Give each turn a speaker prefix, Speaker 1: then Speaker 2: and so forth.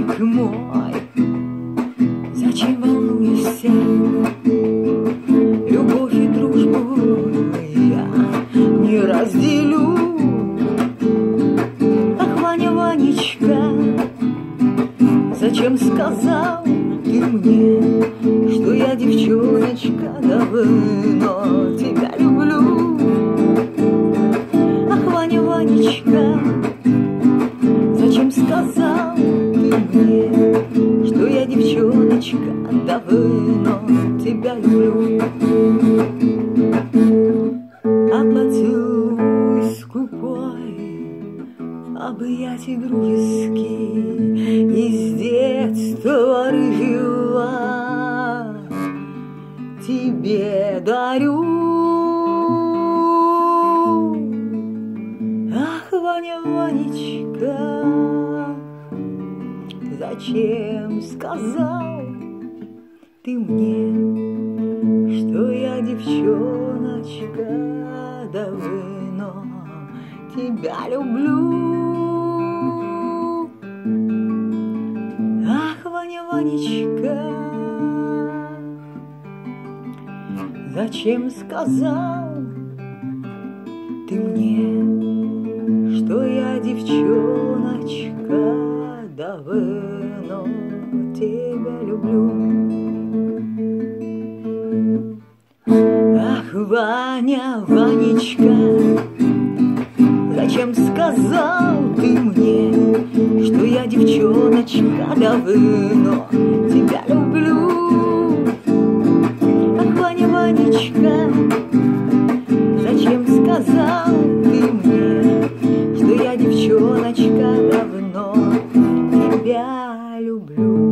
Speaker 1: мальчик мой, зачем волнуешься? Любовь и дружбу я не разделю. Ах, Ваня, Ванечка, зачем сказал ты мне, что я девчоночка давно тебя люблю? Девчоночка давно тебя люблю? Поцелуй скупой, объятий дружеский из детства рыжего тебе дарю. Ах, Ваня, Ванечка, зачем сказал ты мне, что я девчоночка давно тебя люблю? Ах, Ваня, Ванечка, зачем сказал ты мне, что я девчоночка тебя люблю. Ах, Ваня, Ванечка, зачем сказал ты мне, что я девчоночка давно тебя люблю? Ах, Ваня, Ванечка, зачем сказал ты мне, что я девчоночка давно тебя люблю?